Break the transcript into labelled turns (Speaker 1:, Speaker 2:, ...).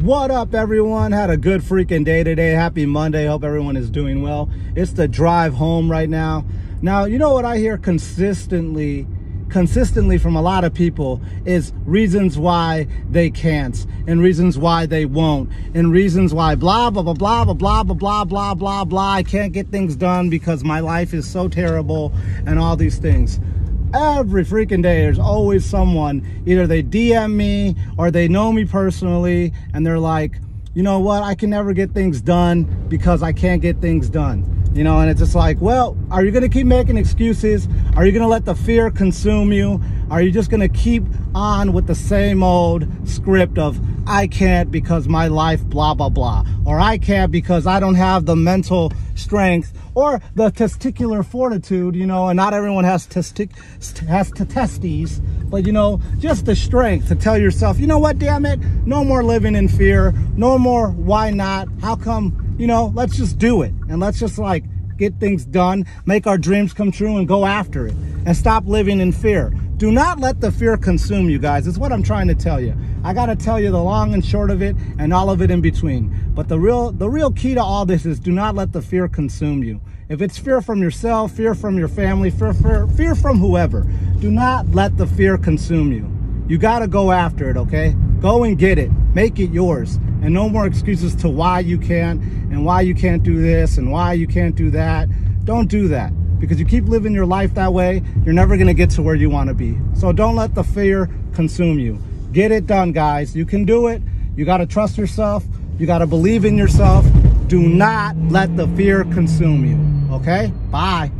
Speaker 1: What up, everyone? Had a good freaking day today. Happy Monday. Hope everyone is doing well. It's the drive home right now. Now, you know what I hear consistently consistently from a lot of people is reasons why they can't and reasons why they won't and reasons why blah blah blah blah blah blah blah blah blah blah blah I can't get things done because my life is so terrible and all these things every freaking day there's always someone. Either they dm me or they know me personally and they're like you know what? I can never get things done because i can't get things done. You know and it's just like well are you going to keep making excuses? Are you going to let the fear consume you? Are you just going to keep on with the same old script of i can't because my life blah blah blah. Or i can't because i don't have the mental strength or the testicular fortitude, you know, and not everyone has testic has testes, but you know, just the strength to tell yourself, you know what, damn it, no more living in fear, no more why not, how come, you know, let's just do it. And let's just like get things done, make our dreams come true and go after it and stop living in fear. Do not let the fear consume you guys. It's what I'm trying to tell you. I got to tell you the long and short of it and all of it in between. But the real the real key to all this is do not let the fear consume you. If it's fear from yourself, fear from your family, fear, fear, fear from whoever, do not let the fear consume you. You got to go after it, okay? Go and get it. Make it yours. And no more excuses to why you can't and why you can't do this and why you can't do that. Don't do that because you keep living your life that way, you're never going to get to where you want to be. So don't let the fear consume you. Get it done, guys. You can do it. You got to trust yourself. You got to believe in yourself. Do not let the fear consume you. Okay? Bye.